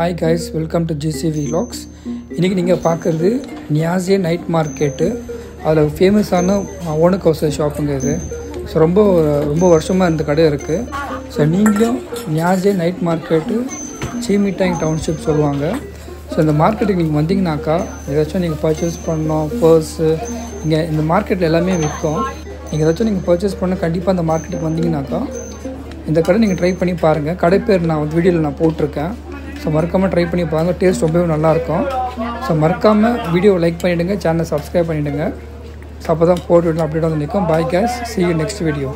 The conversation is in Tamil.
Hi guys welcome to GCV logs இன்றைக்கி நீங்கள் பார்க்குறது நியாசிய நைட் மார்க்கெட்டு அதில் ஃபேமஸான ஓனக் ஹவுஸ் ஷாப்புங்க இது. ஸோ ரொம்ப ரொம்ப வருஷமாக இந்த கடை இருக்குது ஸோ நீங்களும் நியாசிய நைட் மார்க்கெட்டு சீமிட்டாங் டவுன்ஷிப் சொல்லுவாங்க. ஸோ இந்த மார்க்கெட்டுக்கு நீங்கள் வந்தீங்கனாக்கா ஏதாச்சும் நீங்கள் பர்ச்சேஸ் பண்ணோம் பர்ஸு இங்கே இந்த மார்க்கெட்டில் எல்லாமே விற்கும். நீங்கள் ஏதாச்சும் நீங்கள் பர்ச்சேஸ் பண்ண கண்டிப்பாக அந்த மார்க்கெட்டுக்கு வந்தீங்கனாக்கா இந்த கடை நீங்கள் ட்ரை பண்ணி பாருங்கள் கடை பேர் நான் வீடியோவில் நான் போட்டிருக்கேன். ஸோ மறக்காமல் ட்ரை பண்ணி பாருங்கள் டேஸ்ட் ரொம்பவே நல்லாயிருக்கும். ஸோ மறக்காமல் வீடியோவை லைக் பண்ணிவிடுங்க சேனலை சப்ஸ்கிரைப் பண்ணிவிடுங்க ஸோ அப்போ தான் போட்டு அப்டேட் வந்து நிற்கும் bye guys see you next video